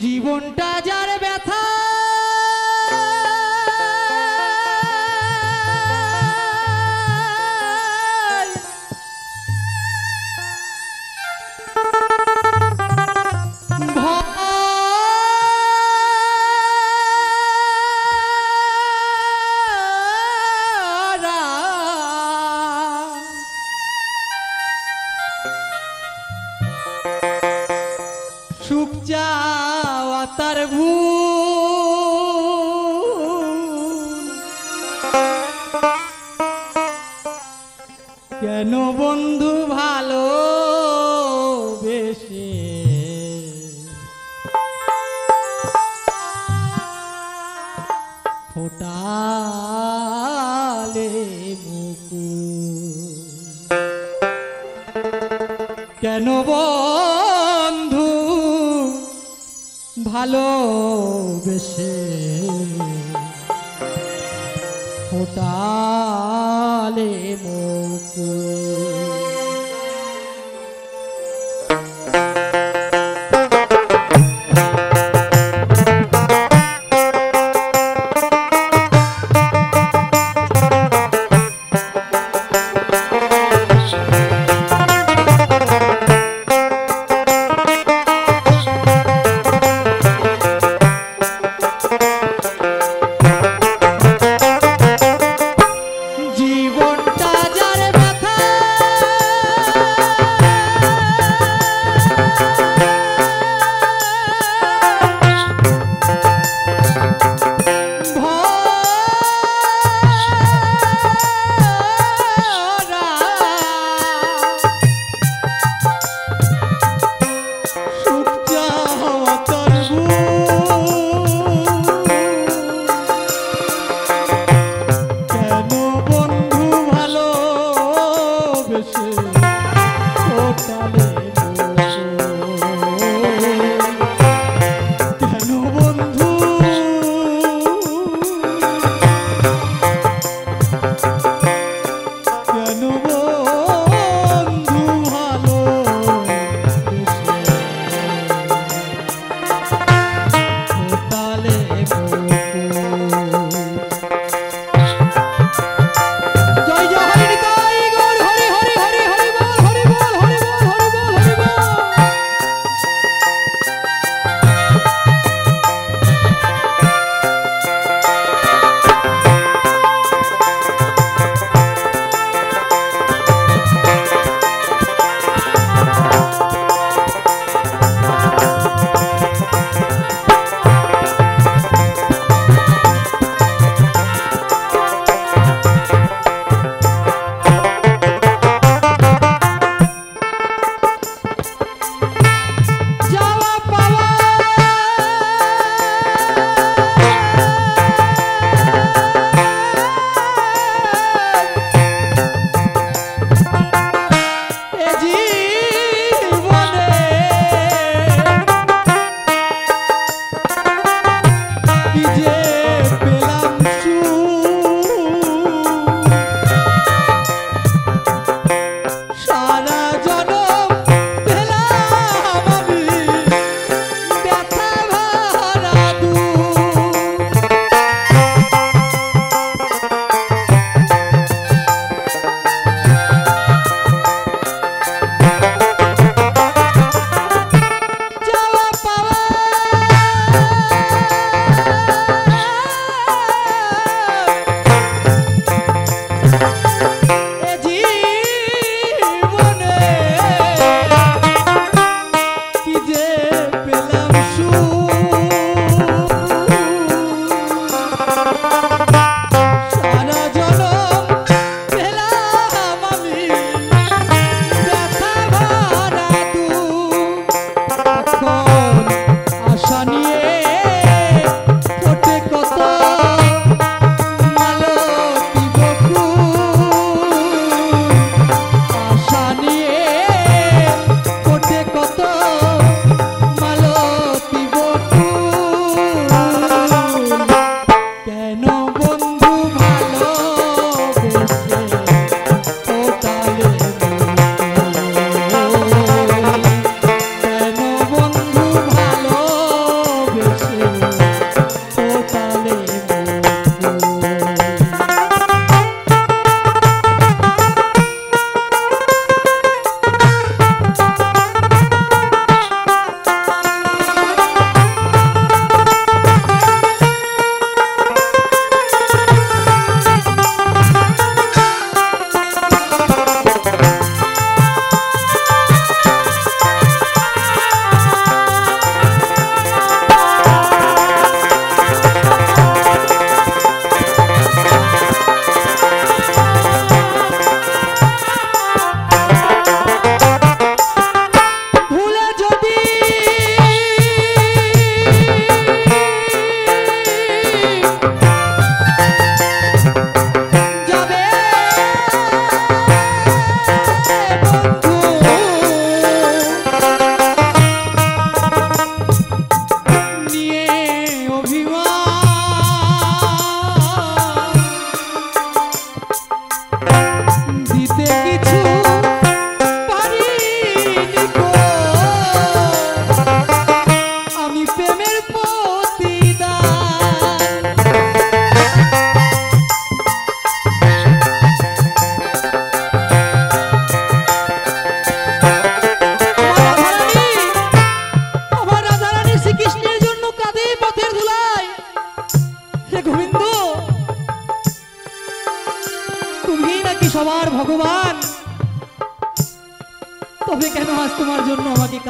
জীবনটা যার ব্যথা সুখ চাওয়া তার কেন বন্ধু ভালো বেশি ফোটালে মুকুল। কেন বন্ধু ভালোবেসে ফোটালে মুকুল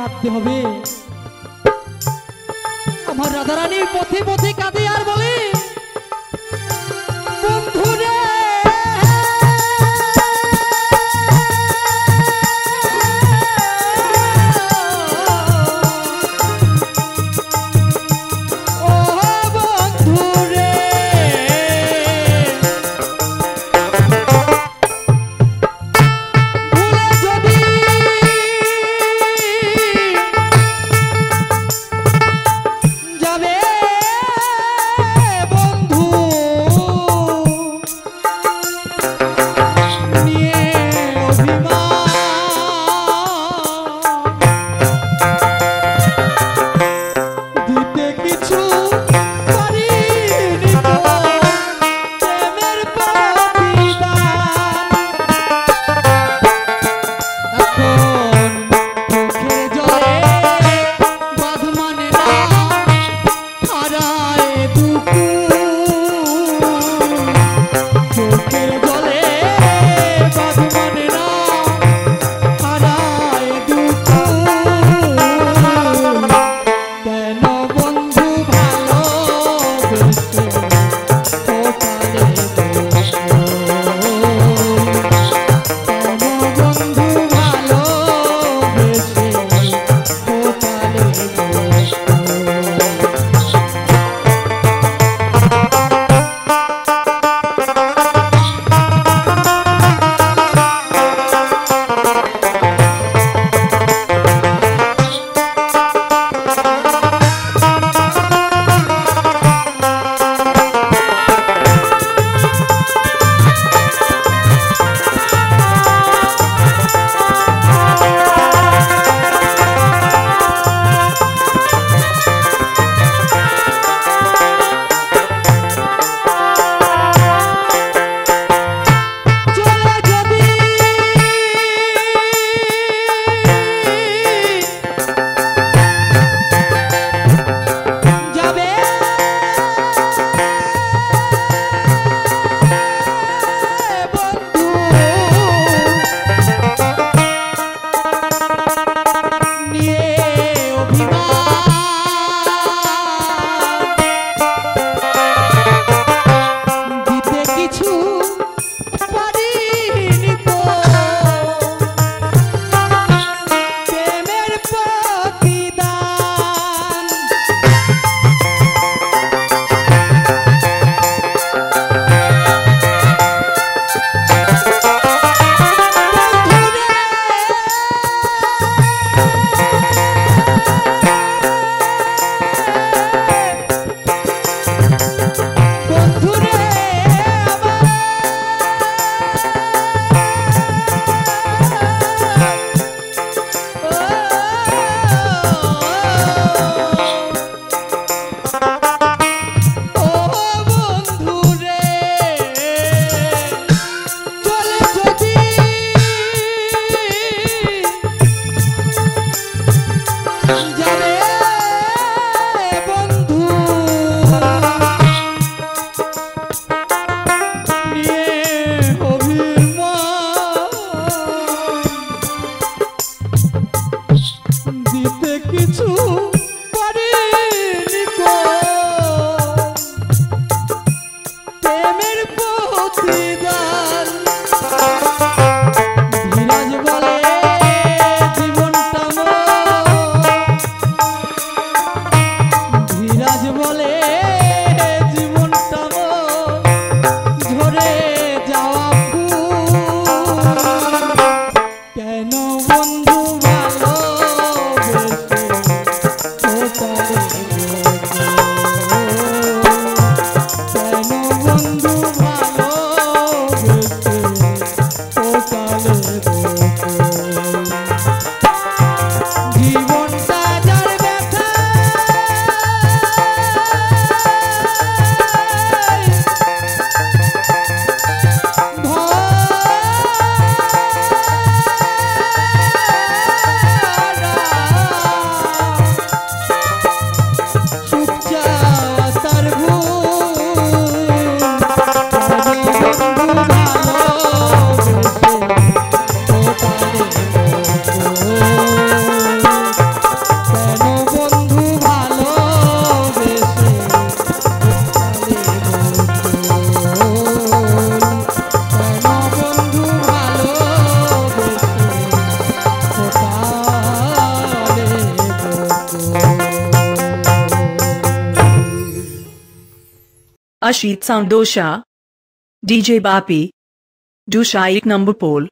কাঁদতে হবে। আমার রাধারানীর পথে পথে आशीत साउंडोशा डीजे बापी डू शाइक नंबर पोल